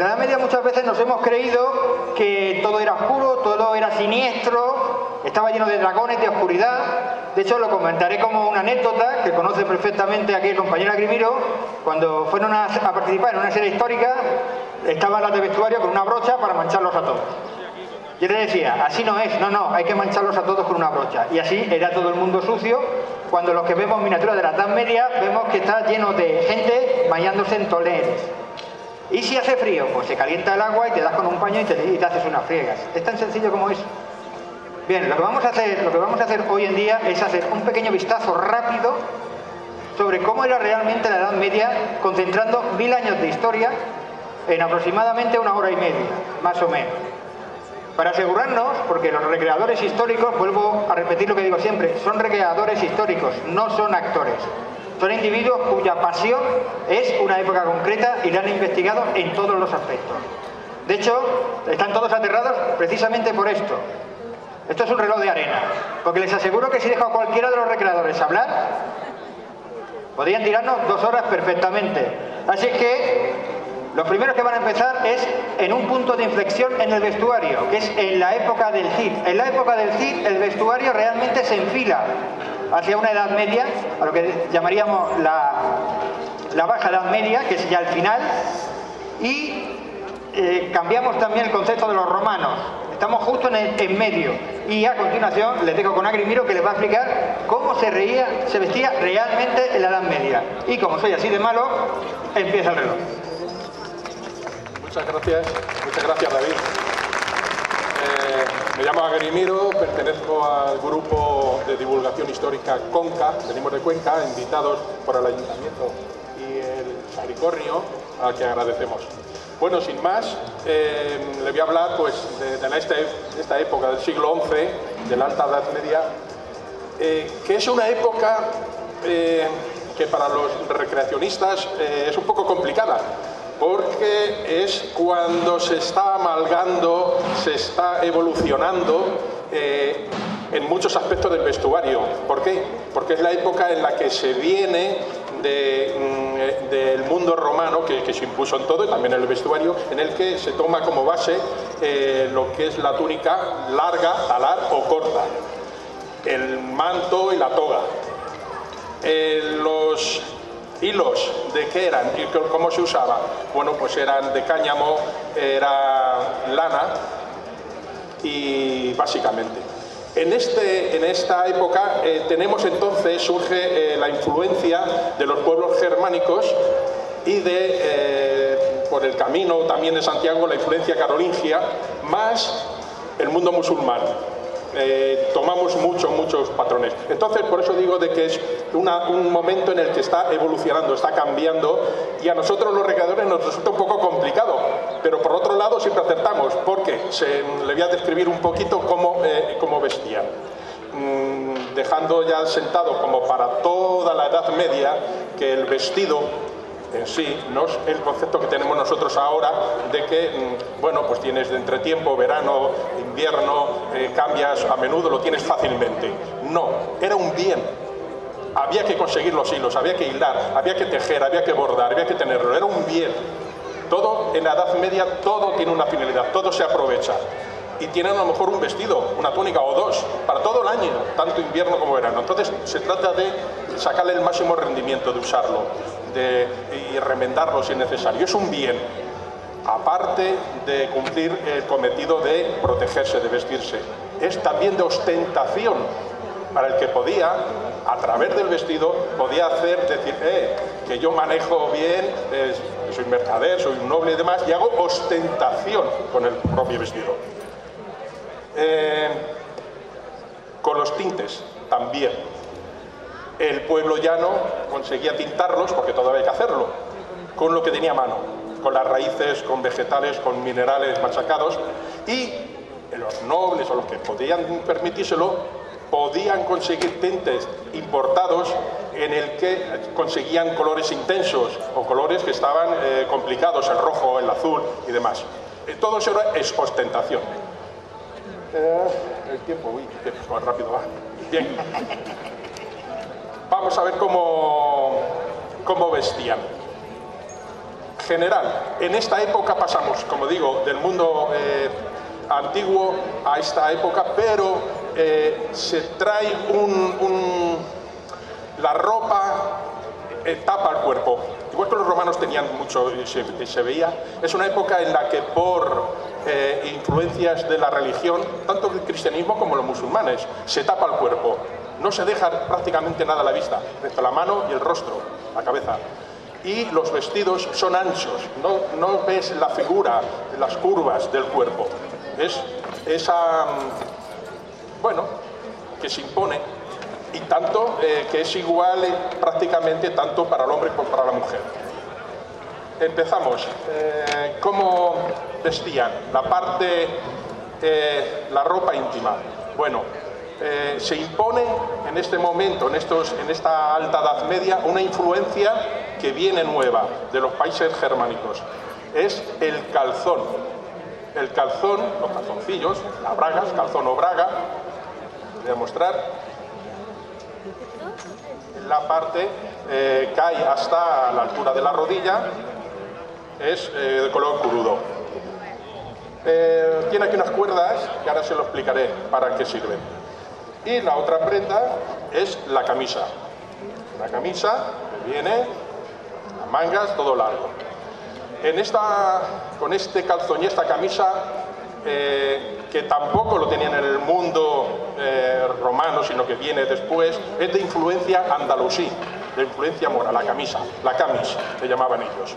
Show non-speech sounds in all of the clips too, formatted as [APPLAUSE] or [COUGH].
En la Edad Media muchas veces nos hemos creído que todo era oscuro, todo era siniestro, estaba lleno de dragones, de oscuridad. De hecho, lo comentaré como una anécdota que conoce perfectamente aquí el compañero Agrimiro. Cuando fueron a, participar en una serie histórica, estaban las de vestuario con una brocha para mancharlos a todos. Yo le decía, así no es, no, no, hay que mancharlos a todos con una brocha. Y así era todo el mundo sucio, cuando los que vemos miniaturas de la Edad Media vemos que está lleno de gente bañándose en toleres. Y si hace frío, pues se calienta el agua y te das con un paño y te, haces unas friegas. Es tan sencillo como eso. Bien, lo que, vamos a hacer, lo que vamos a hacer hoy en día es hacer un pequeño vistazo rápido sobre cómo era realmente la Edad Media, concentrando mil años de historia en aproximadamente una hora y media, más o menos. Para asegurarnos, porque los recreadores históricos, vuelvo a repetir lo que digo siempre, son recreadores históricos, no son actores. Son individuos cuya pasión es una época concreta y la han investigado en todos los aspectos. De hecho, están todos aterrados precisamente por esto. Esto es un reloj de arena, porque les aseguro que si dejo a cualquiera de los recreadores hablar, podrían tirarnos dos horas perfectamente. Así que lo primero que van a empezar es en un punto de inflexión en el vestuario, que es en la época del Cid. En la época del Cid el vestuario realmente se enfila hacia una edad media, a lo que llamaríamos la, baja edad media, que es ya el final, y eh, cambiamos también el concepto de los romanos. Estamos justo en, el, medio. Y a continuación les dejo con Agrimiro que les va a explicar cómo se reía, se vestía realmente en la Edad Media. Y como soy así de malo, empieza el reloj. Muchas gracias, muchas gracias David. Eh, me llamo Agrimiro, pertenezco al grupo de divulgación histórica CONCA, venimos de Cuenca, invitados por el Ayuntamiento y el Salicornio, al que agradecemos. Bueno, sin más, eh, le voy a hablar pues, de, este, esta, época del siglo XI, de la Alta Edad Media, eh, que es una época que para los recreacionistas es un poco complicada, porque es cuando se está amalgando, se está evolucionando eh, en muchos aspectos del vestuario. ¿Por qué? Porque es la época en la que se viene mm, del mundo romano, que, se impuso en todo, y también en el vestuario, en el que se toma como base eh, lo que es la túnica larga, talar o corta, el manto y la toga. Eh, los hilos de qué eran y cómo se usaba. Bueno, pues eran de cáñamo, era lana y básicamente. En, este, en esta época eh, tenemos entonces, surge eh, la influencia de los pueblos germánicos y de, eh, por el camino también de Santiago, la influencia carolingia, más el mundo musulmán. Tomamos muchos, muchos patrones. Entonces, por eso digo de que es un momento en el que está evolucionando, está cambiando y a nosotros los recreadores nos resulta un poco complicado, pero por otro lado siempre acertamos, porque se, le voy a describir un poquito cómo, eh, cómo vestían. Mm, dejando ya sentado como para toda la Edad Media que el vestido en sí, no es el concepto que tenemos nosotros ahora de que, mm, bueno, pues tienes de entretiempo, verano, invierno, eh, cambias a menudo, lo tienes fácilmente. No, era un bien. Había que conseguir los hilos, había que hilar, había que tejer, había que bordar, había que tenerlo, era un bien. Todo en la Edad Media, todo tiene una finalidad, todo se aprovecha y tienen a lo mejor un vestido, una túnica o dos, para todo el año, tanto invierno como verano. Entonces se trata de sacarle el máximo rendimiento, de usarlo de, y remendarlo si es necesario. Es un bien, aparte de cumplir el cometido de protegerse, de vestirse. Es también de ostentación para el que podía, a través del vestido, podía hacer, decir, eh, que yo manejo bien, soy mercader, soy un noble y demás, y hago ostentación con el propio vestido. Eh, con los tintes también el pueblo llano conseguía tintarlos, porque todavía hay que hacerlo, con lo que tenía a mano, con las raíces, con vegetales, con minerales machacados, y los nobles o los que podían permitírselo podían conseguir tintes importados en el que conseguían colores intensos o colores que estaban eh, complicados, el rojo, el azul y demás. Eh, todo eso es ostentación. Eh, el tiempo, uy, rápido va. Bien. Vamos a ver cómo, cómo vestían. general, en esta época pasamos, como digo, del mundo antiguo a esta época, pero eh, se trae un, la ropa eh, tapa el cuerpo. Igual que los romanos tenían mucho y se, veía, es una época en la que por influencias de la religión, tanto el cristianismo como los musulmanes, se tapa el cuerpo. No se deja prácticamente nada a la vista, excepto la mano y el rostro, la cabeza y los vestidos son anchos, no, no ves la figura, las curvas del cuerpo. Es esa, bueno, que se impone y tanto eh, que es igual eh, prácticamente tanto para el hombre como para la mujer. Empezamos. Eh, ¿Cómo vestían? La parte, la ropa íntima. Bueno, se impone en este momento, en, estos, en esta alta edad media, una influencia que viene nueva de los países germánicos. Es el calzón. El calzón, los calzoncillos, las bragas, calzón o braga, mostrar. La parte eh, cae hasta la altura de la rodilla, es eh, de color crudo. Eh, tiene aquí unas cuerdas que ahora se lo explicaré para qué sirven. Y la otra prenda es la camisa. La camisa que viene mangas, todo largo. En esta, con este calzón y esta camisa, eh, que tampoco lo tenían en el mundo eh, romano, sino que viene después, es de influencia andalusí, de influencia mora, la camisa, la camis, le llamaban ellos.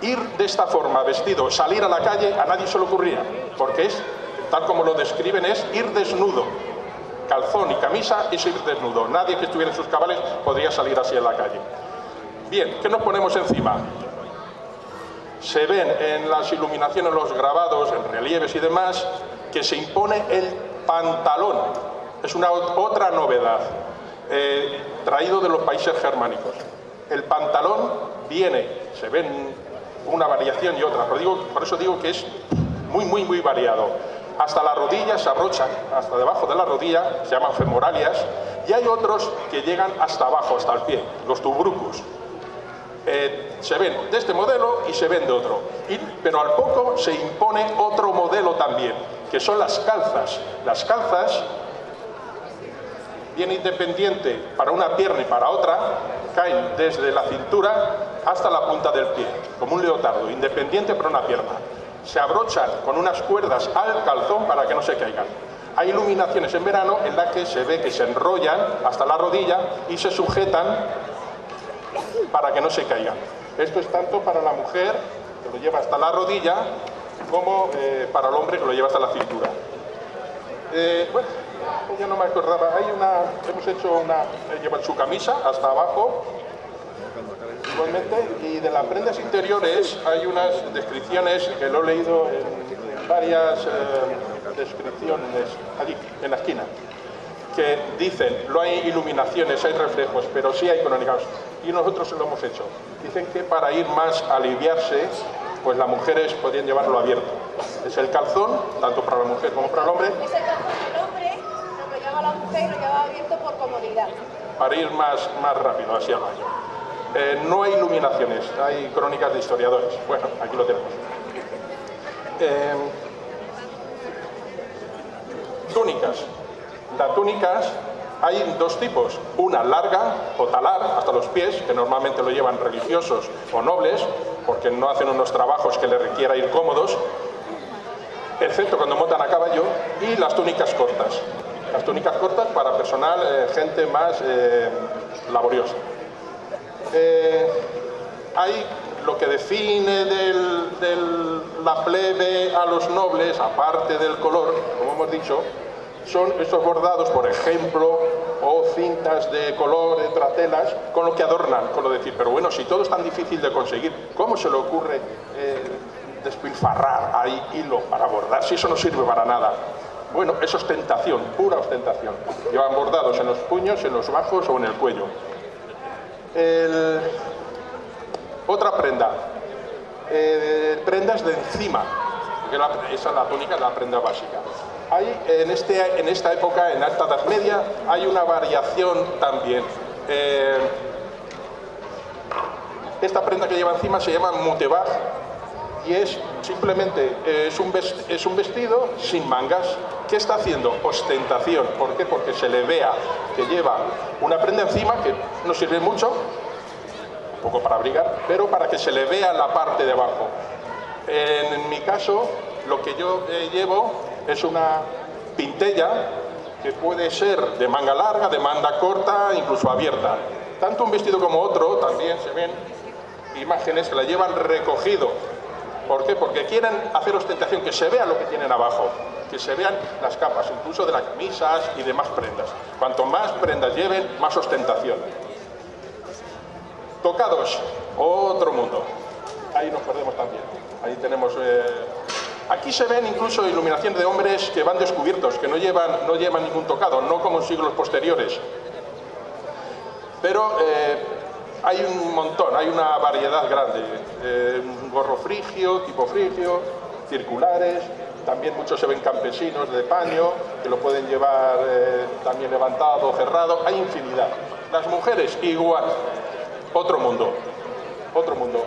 Ir de esta forma, vestido, salir a la calle, a nadie se le ocurría, porque es, tal como lo describen, es ir desnudo. Calzón y camisa es ir desnudo. Nadie que estuviera en sus cabales podría salir así a la calle. Bien, ¿qué nos ponemos encima? Se ven en las iluminaciones, los grabados, en relieves y demás, que se impone el pantalón. Es una otra novedad, eh, traído de los países germánicos. El pantalón viene, se ven una variación y otra, pero digo, por eso digo que es muy, muy, muy variado. Hasta la rodilla se abrochan, hasta debajo de la rodilla, se llaman femoralias, y hay otros que llegan hasta abajo, hasta el pie, los tubrucus. Eh, se ven de este modelo y se ven de otro. pero al poco se impone otro modelo también, que son las calzas. Las calzas, bien independiente para una pierna y para otra, caen desde la cintura hasta la punta del pie, como un leotardo, independiente para una pierna. Se abrochan con unas cuerdas al calzón para que no se caigan. Hay iluminaciones en verano en las que se ve que se enrollan hasta la rodilla y se sujetan para que no se caigan. Esto es tanto para la mujer, que lo lleva hasta la rodilla, como eh, para el hombre, que lo lleva hasta la cintura. Eh, bueno, ya no me acordaba, hay una, hemos hecho una, eh, lleva su camisa hasta abajo, igualmente, y de las prendas interiores hay unas descripciones que lo he leído en, varias descripciones allí, en la esquina que dicen, no hay iluminaciones, hay reflejos, pero sí hay crónicas. Y nosotros lo hemos hecho. Dicen que para ir más a aliviarse, pues las mujeres podrían llevarlo abierto. Es el calzón, tanto para la mujer como para el hombre. Es el calzón del hombre, lo lleva la mujer y lo lleva abierto por comodidad. Para ir más, más rápido, hacia abajo. Eh, no hay iluminaciones, hay crónicas de historiadores. Bueno, aquí lo tenemos. Eh, túnicas. Las túnicas hay dos tipos, una larga o talar hasta los pies, que normalmente lo llevan religiosos o nobles, porque no hacen unos trabajos que les requiera ir cómodos, excepto cuando montan a caballo, y las túnicas cortas. Las túnicas cortas para personal, eh, gente más eh, laboriosa. Eh, hay lo que define de la plebe a los nobles, aparte del color, como hemos dicho, son estos bordados, por ejemplo, o cintas de color, de tratelas, con lo que adornan, con lo de decir, pero bueno, si todo es tan difícil de conseguir, ¿cómo se le ocurre eh, despilfarrar ahí hilo para bordar si eso no sirve para nada? Bueno, es ostentación, pura ostentación. Llevan bordados en los puños, en los bajos o en el cuello. Otra prenda, eh, prendas de encima, esa es la túnica, la prenda básica. Hay en, este, en esta época, en alta edad media, hay una variación también. Eh, Esta prenda que lleva encima se llama mutebaj y es simplemente es un, es un vestido sin mangas. ¿Qué está haciendo? Ostentación. ¿Por qué? Porque se le vea que lleva una prenda encima que no sirve mucho, un poco para abrigar, pero para que se le vea la parte de abajo. En mi caso, lo que yo eh, llevo es una pintella que puede ser de manga larga, de manga corta, incluso abierta. Tanto un vestido como otro también se ven imágenes que la llevan recogido. ¿Por qué? Porque quieren hacer ostentación, que se vea lo que tienen abajo, que se vean las capas, incluso de las camisas y demás prendas. Cuanto más prendas lleven, más ostentación. Tocados, otro mundo. Ahí nos perdemos también. Ahí tenemos eh, Aquí se ven incluso iluminaciones de hombres que van descubiertos, que no llevan, no llevan ningún tocado, no como en siglos posteriores. Pero eh, hay un montón, hay una variedad grande. Eh, gorro frigio, tipo frigio, circulares, también muchos se ven campesinos de paño, que lo pueden llevar eh, también levantado, cerrado, hay infinidad. Las mujeres, igual, otro mundo, otro mundo.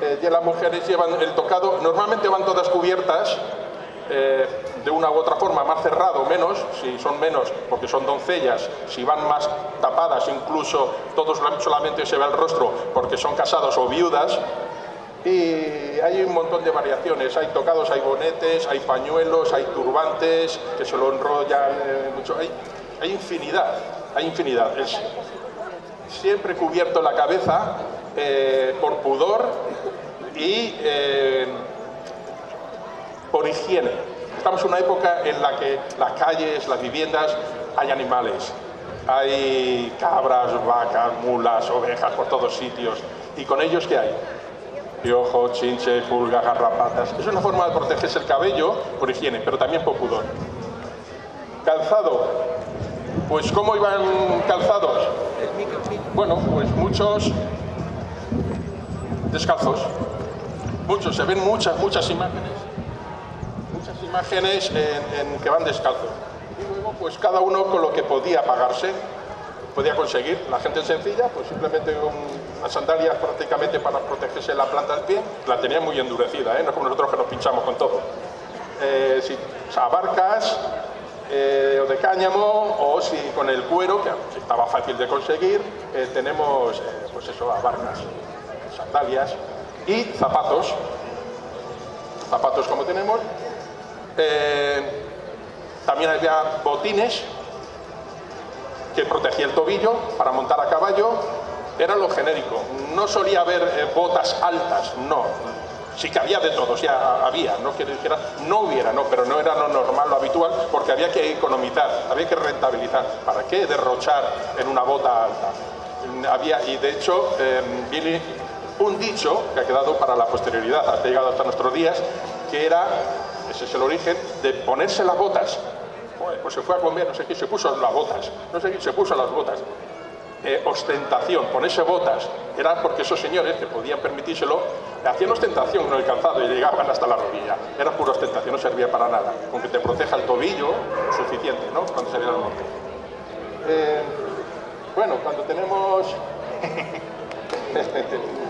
Eh, ya las mujeres llevan el tocado, normalmente van todas cubiertas, eh, de una u otra forma, más cerrado menos, si son menos porque son doncellas, si van más tapadas, incluso todos solamente se ve el rostro porque son casados o viudas. Y hay un montón de variaciones, hay tocados, hay bonetes, hay pañuelos, hay turbantes que se lo enrollan eh, mucho, hay, hay, infinidad, hay infinidad. Es siempre cubierto la cabeza por pudor y eh, por higiene. Estamos en una época en la que las calles, las viviendas, hay animales. Hay cabras, vacas, mulas, ovejas por todos sitios. ¿Y con ellos qué hay? Piojo, chinche, pulgas, garrapatas. Es una forma de protegerse el cabello por higiene, pero también por pudor. Calzado. Pues ¿cómo iban calzados? Bueno, pues muchos descalzos muchos, se ven muchas, muchas imágenes, muchas imágenes en, que van descalzos. Y luego, pues cada uno con lo que podía pagarse, podía conseguir. La gente sencilla, pues simplemente unas sandalias prácticamente para protegerse la planta del pie, la tenía muy endurecida, ¿eh? no como nosotros que nos pinchamos con todo. Eh, si, abarcas eh, o de cáñamo, o si con el cuero, que estaba fácil de conseguir, tenemos, pues eso, abarcas, sandalias, y zapatos, zapatos como tenemos. Eh, también había botines que protegía el tobillo para montar a caballo. Era lo genérico. No solía haber eh, botas altas, no. Sí que había de todo, ya había, no quiero decir no hubiera, no, pero no era lo normal, lo habitual, porque había que economizar, había que rentabilizar. ¿Para qué derrochar en una bota alta? Había, y de hecho, eh, Billy un dicho que ha quedado para la posterioridad, ha llegado hasta nuestros días, que era, ese es el origen, de ponerse las botas. pues se fue a comer, no sé qué, se puso las botas, no sé qué, se puso las botas. Eh, ostentación, ponerse botas, era porque esos señores que podían permitírselo, hacían ostentación con el calzado y llegaban hasta la rodilla. Era pura ostentación, no servía para nada. Con que te proteja el tobillo, suficiente, ¿no? Cuando salía al monte. Eh, bueno, cuando tenemos [LAUGHS]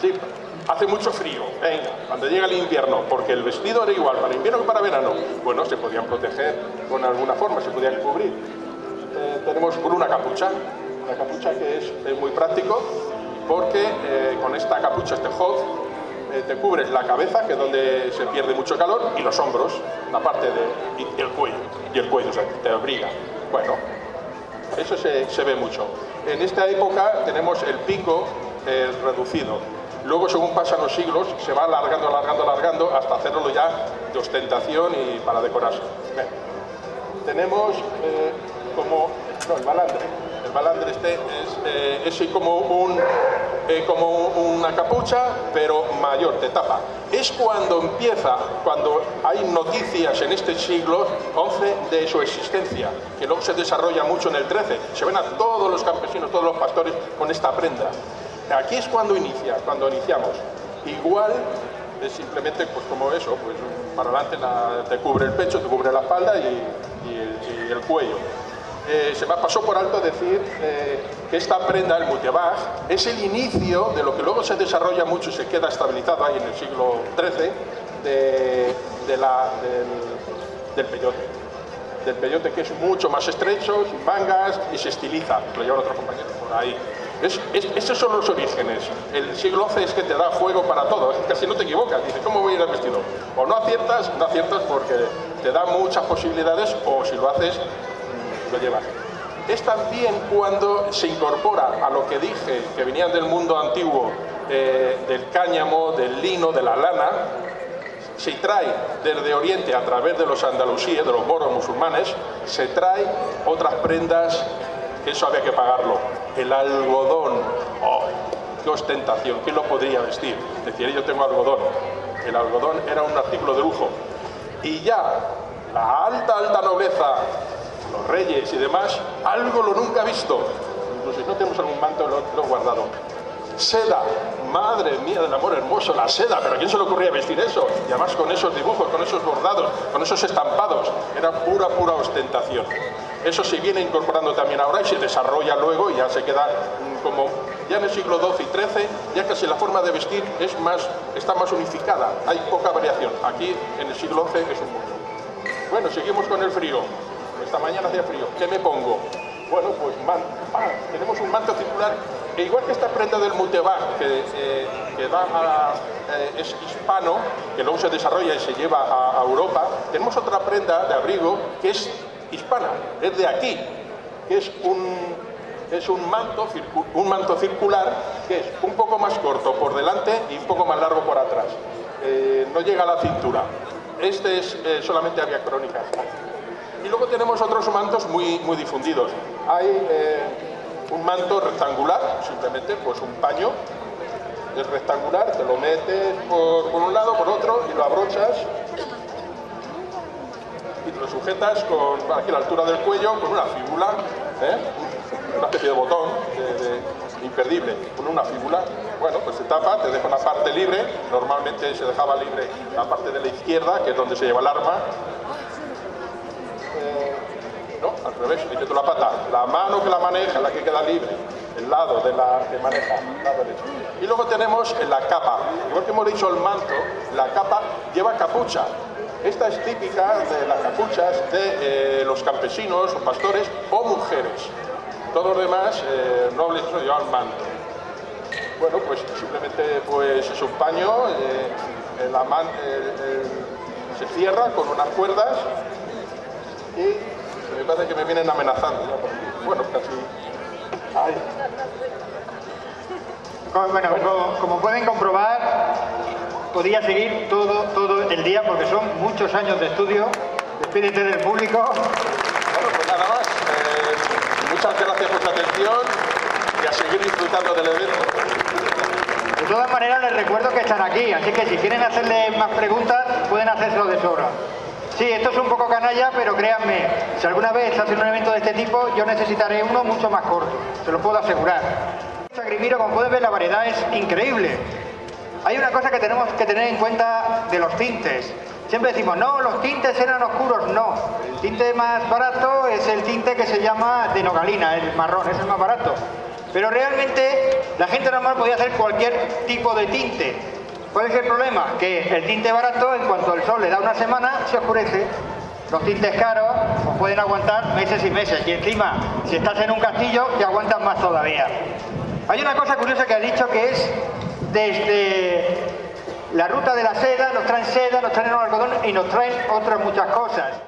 Sí, hace mucho frío, venga, cuando llega el invierno, porque el vestido era igual para invierno que para verano, bueno, se podían proteger con alguna forma, se podían cubrir. Eh, tenemos por una capucha, una capucha que es, muy práctico, porque eh, con esta capucha, este hot, eh, te cubres la cabeza, que es donde se pierde mucho calor, y los hombros, la parte de, y el cuello, y el cuello, o sea, te abriga. Bueno, eso se, se ve mucho. En esta época tenemos el pico reducido. Luego, según pasan los siglos, se va alargando, alargando, alargando hasta hacerlo ya de ostentación y para decorarse. Tenemos eh, como no, el balandre. El balandre este es, eh, como, un, eh, como una capucha, pero mayor, te tapa. Es cuando empieza, cuando hay noticias en este siglo XI de su existencia, que luego se desarrolla mucho en el XIII. Se ven a todos los campesinos, todos los pastores con esta prenda. Aquí es cuando inicia, cuando iniciamos. Igual es simplemente pues como eso, pues para adelante te cubre el pecho, te cubre la espalda y, el, cuello. eh, se me pasó por alto decir eh, que esta prenda, el mutebaj, es el inicio de lo que luego se desarrolla mucho y se queda estabilizado ahí en el siglo XIII del, del peyote. Del peyote que es mucho más estrecho, sin mangas y se estiliza. Lo llevan otros compañeros por ahí. Es, esos son los orígenes. El siglo XI es que te da juego para todo, casi no te equivocas. Dices, ¿cómo voy a ir al vestido? O no aciertas, no aciertas porque te da muchas posibilidades, o si lo haces, mm, lo llevas. Es también cuando se incorpora a lo que dije, que venían del mundo antiguo, eh, del cáñamo, del lino, de la lana, se trae desde Oriente a través de los andalusíes, de los moros musulmanes, se trae otras prendas eso había que pagarlo. El algodón, ¡oh! ¡Qué ostentación! ¿Quién lo podría vestir? Decir, yo tengo algodón. El algodón era un artículo de lujo. Y ya la alta, alta nobleza, los reyes y demás, algo lo nunca ha visto. Incluso si no tenemos algún manto, lo, lo guardado Seda, madre mía del amor hermoso, la seda, pero ¿a quién se le ocurría vestir eso? Y además con esos dibujos, con esos bordados, con esos estampados, era pura, pura ostentación. Eso se viene incorporando también ahora y se desarrolla luego y ya se queda mm, como, ya en el siglo XII y XIII, ya casi la forma de vestir es más, está más unificada, hay poca variación. Aquí en el siglo XI es un mundo. Bueno, seguimos con el frío. Esta mañana hacía frío. ¿Qué me pongo? Bueno, pues ah, tenemos un manto circular que igual que esta prenda del Mutebach, que, eh, eh, es hispano, que luego se desarrolla y se lleva a, Europa, tenemos otra prenda de abrigo que es hispana, es de aquí, que es un, es un, manto, un manto circular que es un poco más corto por delante y un poco más largo por atrás. Eh, no llega a la cintura. Este es solamente había crónicas. Y luego tenemos otros mantos muy, muy difundidos. Hay eh, un manto rectangular, simplemente pues un paño, es rectangular, te lo metes por, un lado, por otro y lo abrochas lo sujetas con aquí la altura del cuello con una fíbula, ¿eh? una especie de botón imperdible, con una fíbula. Bueno, pues se tapa, te deja una parte libre, normalmente se dejaba libre la parte de la izquierda, que es donde se lleva el arma, no, al revés, meto la pata. La mano que la maneja, la que queda libre, el lado de la que maneja, Y luego tenemos la capa. Igual que hemos dicho el manto, la capa lleva capucha. Esta es típica de las capuchas de eh, los campesinos, o pastores o mujeres. Todos los demás, eh, nobles, llevan manto. Bueno, pues simplemente pues, es un paño, eh, se cierra con unas cuerdas y me parece que me vienen amenazando bueno, casi... Bueno, como, pueden comprobar, podría seguir todo, todo el día porque son muchos años de estudio. Despídete del público. Bueno, pues nada más. Eh, muchas gracias por su atención y a seguir disfrutando del evento. De todas maneras, les recuerdo que están aquí, así que si quieren hacerle más preguntas, pueden hacérselo de sobra. Sí, esto es un poco canalla, pero créanme, si alguna vez hacen un evento de este tipo, yo necesitaré uno mucho más corto, se lo puedo asegurar. Sagrimiro, como pueden ver, la variedad es increíble. Hay una cosa que tenemos que tener en cuenta de los tintes. Siempre decimos, no, los tintes eran oscuros. No, el tinte más barato es el tinte que se llama de nogalina, el marrón, es más barato. Pero realmente la gente normal podía hacer cualquier tipo de tinte. ¿Cuál es el problema? Que el tinte barato, en cuanto el sol le da una semana, se oscurece. Los tintes caros pues pueden aguantar meses y meses. Y encima, si estás en un castillo, te aguantan más todavía. Hay una cosa curiosa que ha dicho que es desde la ruta de la seda, nos traen seda, nos traen algodón y nos traen otras muchas cosas.